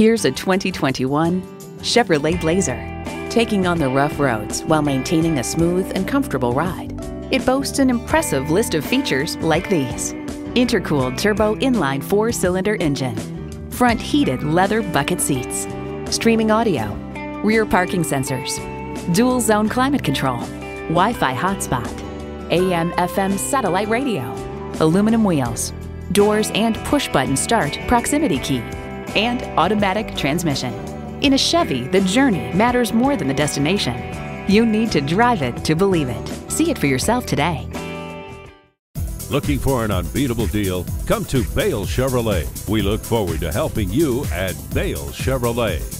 Here's a 2021 Chevrolet Blazer. Taking on the rough roads while maintaining a smooth and comfortable ride. It boasts an impressive list of features like these. Intercooled turbo inline four-cylinder engine, front heated leather bucket seats, streaming audio, rear parking sensors, dual zone climate control, Wi-Fi hotspot, AM FM satellite radio, aluminum wheels, doors and push button start proximity key, and automatic transmission. In a Chevy, the journey matters more than the destination. You need to drive it to believe it. See it for yourself today. Looking for an unbeatable deal? Come to Bale Chevrolet. We look forward to helping you at Bale Chevrolet.